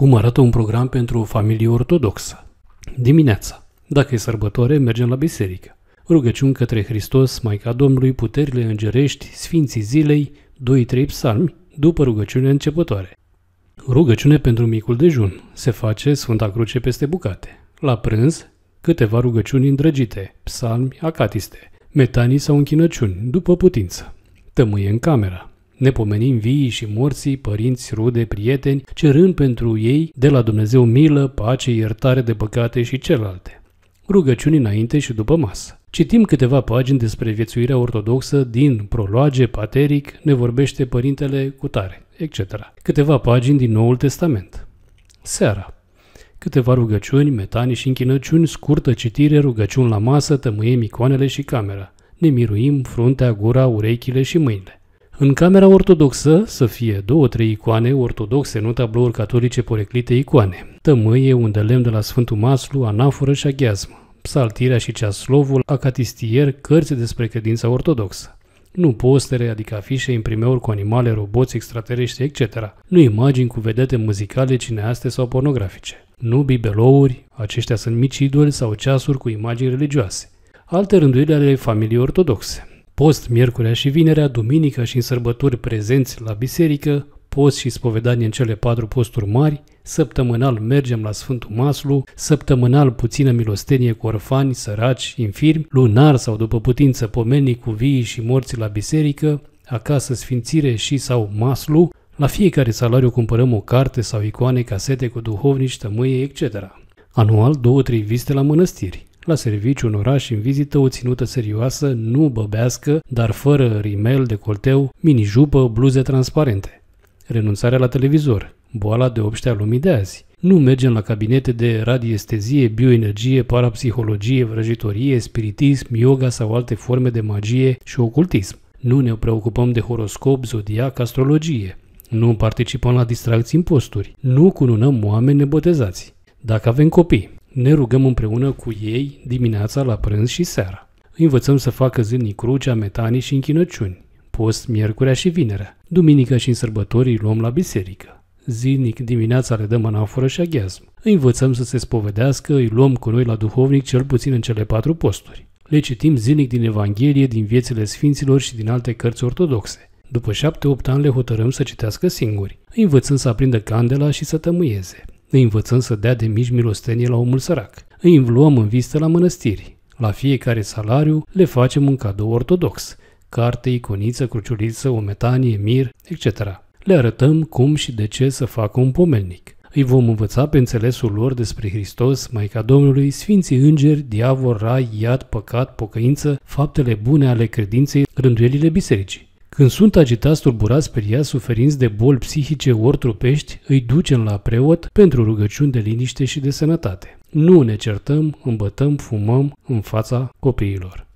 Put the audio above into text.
Cum arată un program pentru o familie ortodoxă? Dimineața. Dacă e sărbătoare, mergem la biserică. Rugăciuni către Hristos, Maica Domnului, puterile îngerești, sfinții zilei, 2-3 psalmi, după rugăciune începătoare. Rugăciune pentru micul dejun. Se face Sfânta Cruce peste bucate. La prânz, câteva rugăciuni îndrăgite, psalmi, acatiste, metanii sau închinăciuni, după putință. Tămâie în camera. Ne pomenim vii și morții, părinți, rude, prieteni, cerând pentru ei de la Dumnezeu milă, pace, iertare de păcate și celelalte. Rugăciuni înainte și după masă. Citim câteva pagini despre viețuirea ortodoxă din proloage, pateric, ne vorbește părintele Cutare, etc. Câteva pagini din Noul Testament. Seara. Câteva rugăciuni, metanii și închinăciuni, scurtă citire, rugăciuni la masă, tămâiem icoanele și camera. Ne miruim fruntea, gura, urechile și mâinile. În camera ortodoxă să fie două-trei icoane ortodoxe, nu tablouri catolice poreclite icoane, tămâie, un de lemn de la Sfântul Maslu, anaforă și aghiazmă, psaltirea și ceaslovul, acatistier, cărți despre credința ortodoxă. Nu postere, adică afișe, imprimeuri cu animale, roboți, extraterestri, etc. Nu imagini cu vedete muzicale, cineaste sau pornografice. Nu bibelouri, aceștia sunt mici idoli sau ceasuri cu imagini religioase. Alte rânduiri ale familiei ortodoxe post miercurea și vinerea, duminica și în sărbători prezenți la biserică, post și spovedanie în cele patru posturi mari, săptămânal mergem la Sfântul Maslu, săptămânal puțină milostenie cu orfani, săraci, infirmi, lunar sau după putință pomeni cu vii și morții la biserică, acasă sfințire și sau maslu, la fiecare salariu cumpărăm o carte sau icoane, casete cu duhovnici, tămâie, etc. Anual două-trei vizite la mănăstiri la serviciu în oraș în vizită o ținută serioasă, nu băbească, dar fără rimel, decolteu, mini-jupă, bluze transparente. Renunțarea la televizor, boala de obște a lumii de azi. Nu mergem la cabinete de radiestezie, bioenergie, parapsihologie, vrăjitorie, spiritism, yoga sau alte forme de magie și ocultism. Nu ne preocupăm de horoscop, zodiac, astrologie. Nu participăm la distracții în posturi. Nu cununăm oameni nebotezați. Dacă avem copii, ne rugăm împreună cu ei dimineața la prânz și seara. Îi învățăm să facă zilnic crucea, metanii și închinăciuni, post miercurea și vinerea. Duminica și în sărbători îi luăm la biserică. Zilnic dimineața le dăm anaforă și aghiazm. Îi învățăm să se spovedească, îi luăm cu noi la duhovnic cel puțin în cele patru posturi. Le citim zilnic din Evanghelie, din viețile sfinților și din alte cărți ortodoxe. După șapte-opt ani le hotărâm să citească singuri. Îi învățăm să aprindă candela și să tămâieze. Îi învățăm să dea de mici milostenie la omul sărac. Îi învluăm în vizită la mănăstiri. La fiecare salariu le facem un cadou ortodox. Carte, iconiță, cruciuliță, o metanie, mir, etc. Le arătăm cum și de ce să facă un pomelnic. Îi vom învăța pe înțelesul lor despre Hristos, Maica Domnului, Sfinții Îngeri, Diavol, Rai, Iad, Păcat, Pocăință, faptele bune ale credinței, rânduielile bisericii. Când sunt agitați, tulburați, speriați, suferinți de boli psihice ori trupești, îi ducem la preot pentru rugăciuni de liniște și de sănătate. Nu ne certăm, îmbătăm, fumăm în fața copiilor.